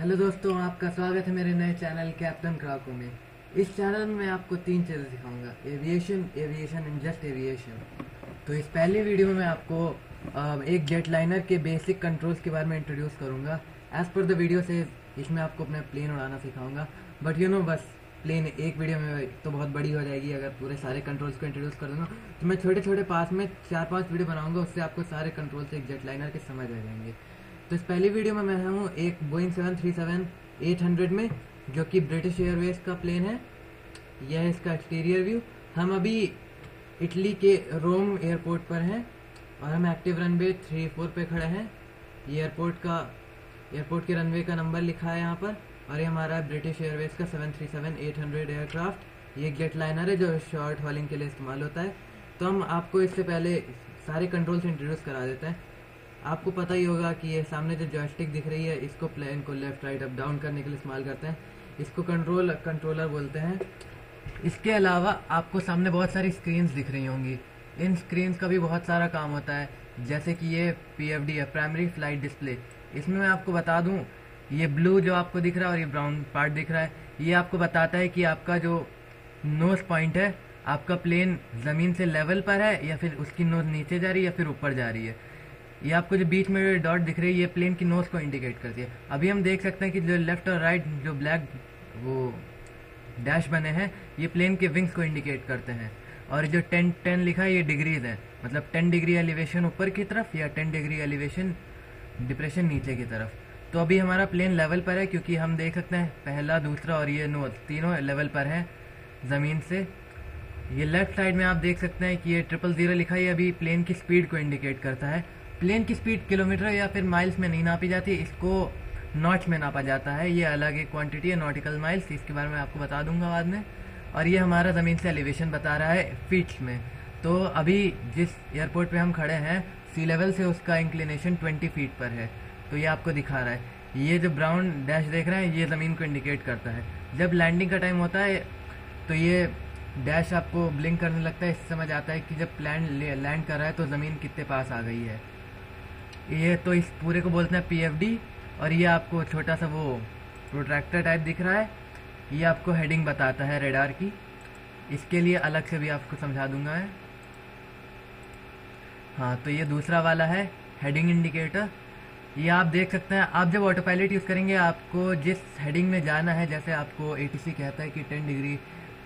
Hello दोस्तों, आपका स्वागत है मेरे नए चैनल कैप्टन क्राको में। इस चैनल में आपको तीन चीज़ें सिखाऊँगा, aviation aviation and just aviation. तो इस पहली वीडियो में मैं आपको एक जेट लाइनर के बेसिक कंट्रोल्स के बारे में इंट्रोड्यूस करूँगा। एज पर द वीडियो से इसमें आपको अपना प्लेन उड़ाना सिखाऊँगा। बट यू नो बस प्लेन एक वीडियो में तो बहुत बड़ी हो जाएगी अगर पूरे सारे कंट्रोल्स को इंट्रोड्यूस कर दूँगा तो मैं छोटे छोटे पास में चार पाँच वीडियो बनाऊँगा, उससे आपको सारे कंट्रोल्स एक जेट लाइनर के समझ आ जाएँगे। तो इस पहली वीडियो में मैं हूँ एक Boeing seven three seven eight hundred में, जो कि ब्रिटिश एयरवेज का प्लेन है। यह है इसका एक्सटीरियर व्यू हम अभी इटली के रोम एयरपोर्ट पर हैं और हम एक्टिव रनवे थ्री फोर पे खड़े हैं। ये एयरपोर्ट का एयरपोर्ट के रनवे का नंबर लिखा है यहाँ पर और ये हमारा ब्रिटिश एयरवेज का seven three seven eight hundred aircraft ये जेट लाइनर है जो शॉर्ट हॉलिंग के लिए इस्तेमाल होता है। तो हम आपको इससे पहले सारे कंट्रोल्स इंट्रोड्यूस करा देते हैं। आपको पता ही होगा कि ये सामने जो जॉयस्टिक दिख रही है, इसको प्लेन को लेफ़्ट राइट अप डाउन करने के लिए इस्तेमाल करते हैं। इसको कंट्रोल कंट्रोलर बोलते हैं। इसके अलावा आपको सामने बहुत सारी स्क्रीन्स दिख रही होंगी। इन स्क्रीन्स का भी बहुत सारा काम होता है, जैसे कि ये पीएफडी है प्राइमरी फ़्लाइट डिस्प्ले इसमें मैं आपको बता दूँ, ये ब्लू जो आपको दिख रहा है और ये ब्राउन पार्ट दिख रहा है। ये आपको बताता है कि आपका जो नोज़ पॉइंट है, आपका प्लेन ज़मीन से लेवल पर है या फिर उसकी नोज़ नीचे जा रही है या फिर ऊपर जा रही है। ये आपको जो बीच में डॉट दिख रही है, ये प्लेन की नोज़ को इंडिकेट करती है। अभी हम देख सकते हैं कि जो लेफ़्ट और राइट जो ब्लैक वो डैश बने हैं, ये प्लेन के विंग्स को इंडिकेट करते हैं। और जो टेन टेन लिखा है, ये डिग्रीज है। मतलब टेन डिग्री एलिवेशन ऊपर की तरफ़ या टेन डिग्री एलिवेशन डिप्रेशन नीचे की तरफ़। तो अभी हमारा प्लेन लेवल पर है, क्योंकि हम देख सकते हैं पहला, दूसरा और ये नोज़ तीनों लेवल पर है ज़मीन से। ये लेफ़्ट साइड में आप देख सकते हैं कि ये ट्रिपल ज़ीरो लिखा है अभी प्लेन की स्पीड को इंडिकेट करता है। प्लेन की स्पीड किलोमीटर या फिर माइल्स में नहीं नापी जाती, इसको नॉट में नापा जाता है। ये अलग एक क्वांटिटी है नॉटिकल माइल्स इसके बारे में आपको बता दूँगा बाद में। और ये हमारा ज़मीन से एलिवेशन बता रहा है फीट्स में। तो अभी जिस एयरपोर्ट पे हम खड़े हैं सी लेवल से उसका इंक्लिनेशन 20 फीट पर है। तो ये आपको दिखा रहा है। ये जो ब्राउन डैश देख रहे हैं, ये ज़मीन को इंडिकेट करता है। जब लैंडिंग का टाइम होता है तो ये डैश आपको ब्लिंक करने लगता है। इससे समझ आता है कि जब प्लान लैंड कर रहा है तो ज़मीन कितने पास आ गई है। ये तो इस पूरे को बोलते हैं पीएफडी और ये आपको छोटा सा वो प्रोट्रैक्टर टाइप दिख रहा है। ये आपको हेडिंग बताता है रेडार की। इसके लिए अलग से भी आपको समझा दूँगा मैं। हाँ तो ये दूसरा वाला है हेडिंग इंडिकेटर ये आप देख सकते हैं, आप जब ऑटो पायलट यूज़ करेंगे, आपको जिस हेडिंग में जाना है, जैसे आपको एटीसी कहता है कि टेन डिग्री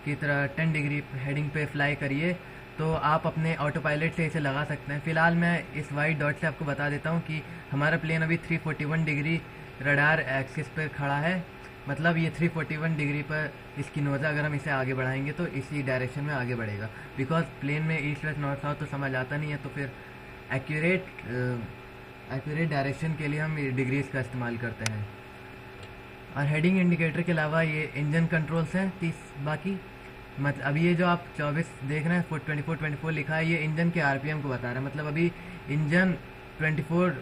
की तरह टेन डिग्री हेडिंग पे फ्लाई करिए तो आप अपने ऑटो पायलट से इसे लगा सकते हैं। फ़िलहाल मैं इस वाइट डॉट से आपको बता देता हूँ कि हमारा प्लेन अभी 341 डिग्री रडार एक्सिस पर खड़ा है। मतलब ये 341 डिग्री पर इसकी नोज़ा अगर हम इसे आगे बढ़ाएँगे तो इसी डायरेक्शन में आगे बढ़ेगा। बिकॉज़ प्लेन में ईस्ट वेस्ट नॉर्थ साउथ तो समझ आता नहीं है तो फिर एक्यूरेट एक्यूरेट डायरेक्शन के लिए हम डिग्रीज का इस्तेमाल करते हैं। और हेडिंग इंडिकेटर के अलावा ये इंजन कंट्रोल्स हैं। तीस बाकी? मतलब अभी ये जो आप 24 देख रहे हैं फुट 24 24 लिखा है, ये इंजन के आरपीएम को बता रहा है। मतलब अभी इंजन 24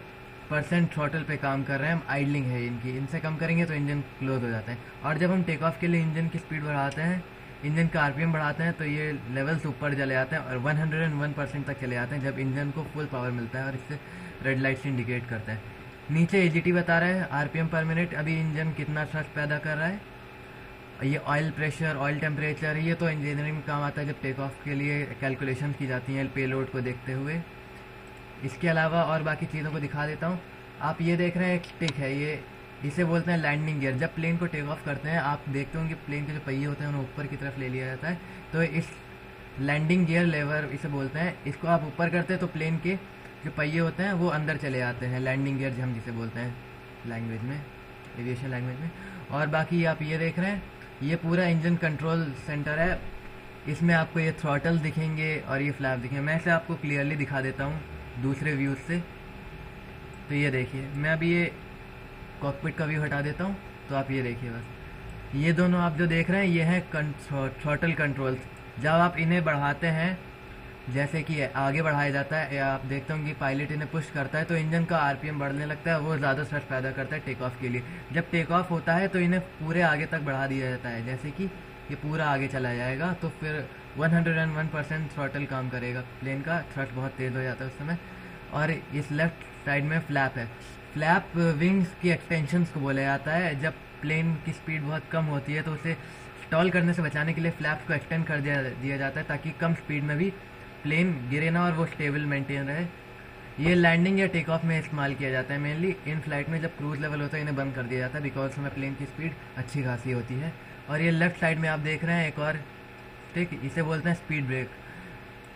परसेंट थ्रॉटल पे काम कर रहे हैं आइडलिंग है इनकी। इनसे कम करेंगे तो इंजन क्लोज हो जाता है। और जब हम टेक ऑफ़ के लिए इंजन की स्पीड बढ़ाते हैं, इंजन का आरपीएम बढ़ाते हैं तो ये लेवल्स ऊपर चले जाते हैं और 101 परसेंट तक चले जाते हैं, जब इंजन को फुल पावर मिलता है और इससे रेड लाइट से इंडिकेट करता है। नीचे ए बता रहा है आरपीएम पर मिनट अभी इंजन कितना थ्रस्ट पैदा कर रहा है? ये ऑयल प्रेशर ऑयल टेम्परेचर ये तो इंजीनियरिंग में काम आता है जब टेक ऑफ़ के लिए कैलकुलेशन की जाती हैं पेलोड को देखते हुए। इसके अलावा और बाकी चीज़ों को दिखा देता हूँ। आप ये देख रहे हैं एक टिक है, ये इसे बोलते हैं लैंडिंग गियर जब प्लेन को टेक ऑफ़ करते हैं, आप देखते होंगे प्लेन के जो पहिए होते हैं, उन्हें ऊपर की तरफ़ ले लिया जाता है। तो इस लैंडिंग गियर लेवर इसे बोलते हैं। इसको आप ऊपर करते हैं तो प्लेन के जो पहिए होते हैं, वो अंदर चले जाते हैं। लैंडिंग गियर हम जिसे बोलते हैं लैंग्वेज में एविएशन लैंग्वेज में। और बाकी आप ये देख रहे हैं ये पूरा इंजन कंट्रोल सेंटर है। इसमें आपको ये थ्रॉटल दिखेंगे और ये फ्लैप दिखेंगे। मैं इसे आपको क्लियरली दिखा देता हूँ दूसरे व्यूज़ से। तो ये देखिए, मैं अभी ये कॉकपिट का व्यू हटा देता हूँ। तो आप ये देखिए बस। ये दोनों आप जो देख रहे हैं, ये हैं थ्रॉटल कंट्रोल्स जब आप इन्हें बढ़ाते हैं जैसे कि आगे बढ़ाया जाता है, या आप देखते होंगे पायलट इन्हें पुश करता है तो इंजन का आरपीएम बढ़ने लगता है, वो ज़्यादा स्ट्रेस पैदा करता है टेक ऑफ़ के लिए। जब टेक ऑफ़ होता है तो इन्हें पूरे आगे तक बढ़ा दिया जाता है। जैसे कि ये पूरा आगे चला जाएगा तो फिर 101 परसेंट थ्रॉटल काम करेगा। प्लेन का थ्रस्ट बहुत तेज़ हो जाता है उस समय। और इस लेफ़्ट साइड में फ्लैप है। फ्लैप विंग्स की एक्सटेंशंस को बोला जाता है। जब प्लेन की स्पीड बहुत कम होती है तो उसे स्टॉल करने से बचाने के लिए फ्लैप्स को एक्सटेंड कर दिया दिया जाता है, ताकि कम स्पीड में भी प्लेन गिरे ना और वो स्टेबल मेंटेन रहे। ये लैंडिंग या टेक ऑफ़ में इस्तेमाल किया जाता है मेनली इन फ़्लाइट में जब क्रूज लेवल होता है, इन्हें बंद कर दिया जाता है बिकॉज़ उसमें प्लेन की स्पीड अच्छी खासी होती है। और ये लेफ़्ट साइड में आप देख रहे हैं एक और, ठीक, इसे बोलते हैं स्पीड ब्रेक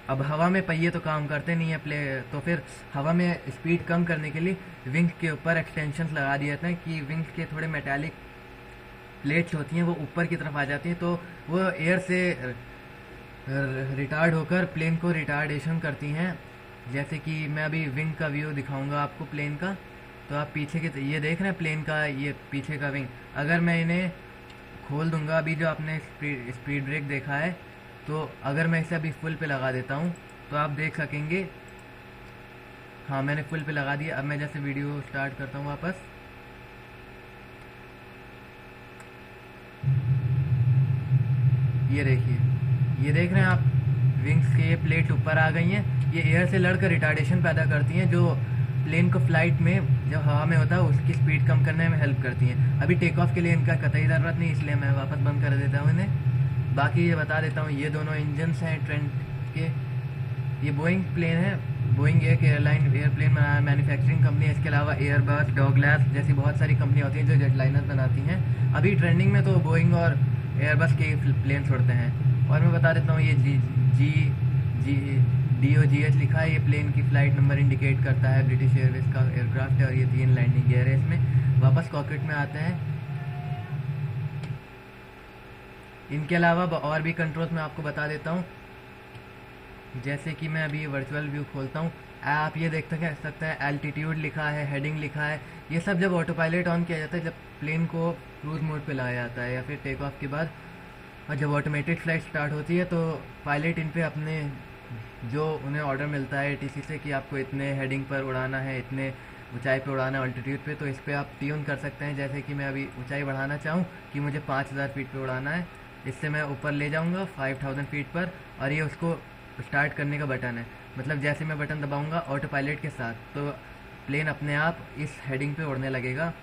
अब हवा में पहिए तो काम करते नहीं है प्ले तो फिर हवा में स्पीड कम करने के लिए विंग्स के ऊपर एक्सटेंशन लगा दिए जाते हैं कि विंग्स के थोड़े मेटालिक प्लेट्स होती हैं, वो ऊपर की तरफ़ आ जाती हैं तो वो एयर से रिटार्ड होकर प्लेन को रिटार्डेशन करती हैं। जैसे कि मैं अभी विंग का व्यू दिखाऊँगा आपको प्लेन का। तो आप पीछे के ये देख रहे हैं प्लेन का, ये पीछे का विंग अगर मैं इन्हें खोल दूँगा, अभी जो आपने स्पीड ब्रेक देखा है तो अगर मैं इसे अभी फुल पे लगा देता हूँ तो आप देख सकेंगे। हाँ मैंने फुल पे लगा दिया। अब मैं जैसे वीडियो स्टार्ट करता हूँ वापस। ये देखिए। ये देख रहे हैं आप विंग्स के ये प्लेट ऊपर आ गई हैं। ये एयर से लड़कर रिटार्डेशन पैदा करती हैं, जो प्लेन को फ़्लाइट में, जब हवा में होता है, उसकी स्पीड कम करने में हेल्प करती हैं। अभी टेक ऑफ़ के लिए इनका कतई ज़रूरत नहीं, इसलिए मैं वापस बंद कर देता हूँ इन्हें। बाकी ये बता देता हूँ, ये दोनों इंजन्स हैं ट्रेंड के। ये बोइंग प्लेन है। बोइंग एक एयरलाइन एयरप्लेन मैन्युफैक्चरिंग कंपनी है। इसके अलावा एयरबस डॉगलैस जैसी बहुत सारी कंपनी होती हैं, जो जेटलाइनर बनाती हैं। अभी ट्रेंडिंग में तो बोइंग और एयरबस के प्लेन छोड़ते हैं। और मैं बता देता हूँ, ये जी जी जी डी ओ जी एच लिखा है, ये प्लेन की फ़्लाइट नंबर इंडिकेट करता है ब्रिटिश एयरवेज का एयरक्राफ्ट है और ये तीन लैंडिंग गियर है इसमें। वापस कॉकेट में आते हैं। इनके अलावा और भी कंट्रोल्स मैं आपको बता देता हूँ। जैसे कि मैं अभी वर्चुअल व्यू खोलता हूँ। आप ये देख सकते हैं एल्टीट्यूड लिखा है हेडिंग लिखा है। ये सब जब ऑटो पायलट ऑन किया जाता है, जब प्लेन को क्रूज मोड पे लाया जाता है या फिर टेक ऑफ़ के बाद और जब ऑटोमेटेड फ़्लाइट स्टार्ट होती है तो पायलट इन पे अपने जो उन्हें ऑर्डर मिलता है टी से कि आपको इतने हेडिंग पर उड़ाना है, इतने ऊंचाई पर उड़ाना है ऑल्टीट्यूड पे तो इस पर आप ट्यून कर सकते हैं। जैसे कि मैं अभी ऊंचाई बढ़ाना चाहूँ कि मुझे पाँच हज़ार फीट पर उड़ाना है, इससे मैं ऊपर ले जाऊँगा फाइव थाउज़ेंड फीट पर और ये उसको स्टार्ट करने का बटन है। मतलब जैसे मैं बटन दबाऊँगा ऑटो पायलट के साथ तो प्लेन अपने आप इस हेडिंग पे उड़ने लगेगा।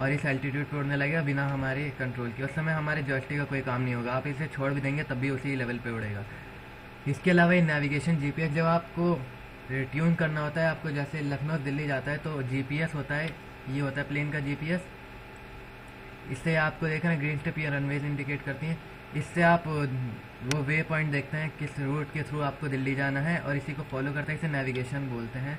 और इस एल्टीट्यूड पर उड़ने लगेगा बिना हमारे कंट्रोल के। उस समय हमारे जॉस्टिक का कोई काम नहीं होगा। आप इसे छोड़ भी देंगे, तब भी उसी लेवल पे उड़ेगा। इसके अलावा ये नेविगेशन जीपीएस जब आपको ट्यून करना होता है, आपको जैसे लखनऊ दिल्ली जाता है तो जीपीएस होता है, ये होता है प्लेन का जीपीएस इससे आपको देखना ग्रीन स्टेप या रनवेज इंडिकेट करती हैं। इससे आप, वो वे पॉइंट देखते हैं, किस रूट के थ्रू आपको दिल्ली जाना है, और इसी को फॉलो करते हैं, इसे नेविगेशन बोलते हैं।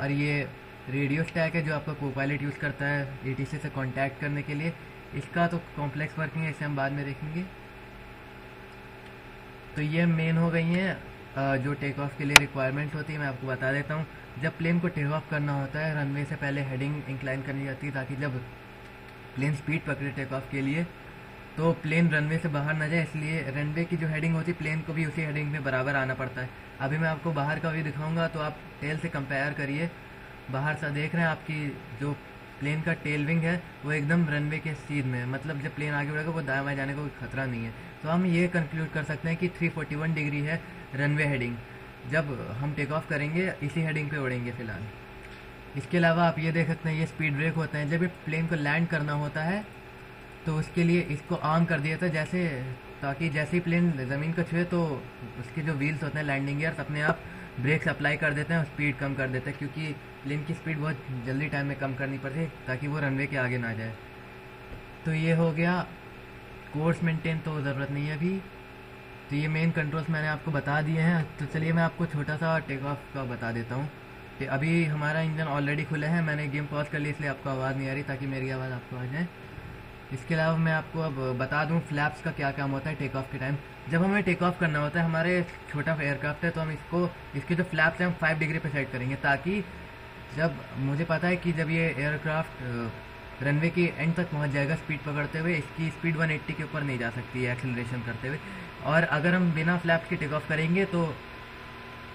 और ये रेडियो स्टैक है जो आपका को पायलट यूज़ करता है एटीसी से कॉन्टैक्ट करने के लिए। इसका तो कॉम्प्लेक्स वर्किंग है, इसे हम बाद में देखेंगे। तो ये मेन हो गई हैं जो टेक ऑफ़ के लिए रिक्वायरमेंट होती है, मैं आपको बता देता हूँ। जब प्लेन को टेक ऑफ़ करना होता है रनवे से पहले हेडिंग इंक्लाइन करनी जाती है, ताकि जब प्लेन स्पीड पकड़े टेक ऑफ़ के लिए तो प्लेन रनवे से बाहर ना जाए। इसलिए रनवे की जो हेडिंग होती है प्लेन को भी उसी हेडिंग में बराबर आना पड़ता है। अभी मैं आपको बाहर का भी दिखाऊँगा तो आप टेल से कंपेयर करिए। बाहर से देख रहे हैं आपकी जो प्लेन का टेल विंग है, वो एकदम रनवे के सीध में है। मतलब जब प्लेन आगे बढ़ेगा, वो दाएँ बाएँ जाने का कोई खतरा नहीं है। तो हम ये कंक्लूड कर सकते हैं कि 341 डिग्री है रनवे हेडिंग जब हम टेक ऑफ़ करेंगे, इसी हेडिंग पे उड़ेंगे फ़िलहाल। इसके अलावा आप ये देख सकते हैं, ये स्पीड ब्रेक होते हैं। जब प्लेन को लैंड करना होता है तो उसके लिए इसको ऑन कर दिया था जैसे, ताकि जैसे ही प्लेन ज़मीन को छुए तो उसके जो व्हील्स होते हैं लैंडिंग गियर्स अपने आप ब्रेक्स अप्लाई कर देते हैं और स्पीड कम कर देते हैं। क्योंकि प्लेन की स्पीड बहुत जल्दी टाइम में कम करनी पड़ती है, ताकि वो रनवे के आगे ना जाए। तो ये हो गया कोर्स मेंटेन तो ज़रूरत नहीं है अभी। तो ये मेन कंट्रोल्स मैंने आपको बता दिए हैं। तो चलिए मैं आपको छोटा सा टेक ऑफ़ का बता देता हूँ कि अभी हमारा इंजन ऑलरेडी खुला है। मैंने गेम पॉज कर ली इसलिए आपको आवाज़ नहीं आ रही, ताकि मेरी आवाज़ आपको आ जाए। इसके अलावा मैं आपको अब बता दूँ फ्लैप्स का क्या काम होता है टेक ऑफ़ के टाइम जब हमें टेक ऑफ़ करना होता है, हमारे छोटा एयरक्राफ्ट है तो हम इसको, इसके जो फ्लैप्स हैं, हम फाइव डिग्री पे सेट करेंगे, ताकि जब मुझे पता है कि जब ये एयरक्राफ्ट रनवे की एंड तक पहुँच जाएगा स्पीड पकड़ते हुए, इसकी स्पीड 180 के ऊपर नहीं जा सकती है एक्सेलरेशन करते हुए। और अगर हम बिना फ्लैप्स के टेक ऑफ़ करेंगे तो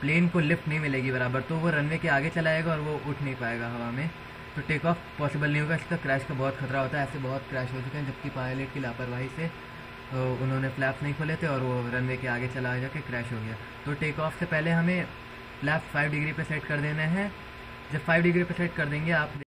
प्लेन को लिफ्ट नहीं मिलेगी बराबर तो वो रनवे के आगे चला चलाएगा और वो उठ नहीं पाएगा हवा में। तो टेक ऑफ़ पॉसिबल नहीं होगा, इसका क्रैश का बहुत खतरा होता है। ऐसे बहुत क्रैश हो चुके हैं, जबकि पायलट की लापरवाही से उन्होंने फ्लैप्स नहीं खोले थे और वो रनवे के आगे चला जाके क्रैश हो गया। तो टेक ऑफ़ से पहले हमें फ्लैप्स फाइव डिग्री पे सेट कर देने हैं। जब फाइव डिग्री पे सेट कर देंगे आप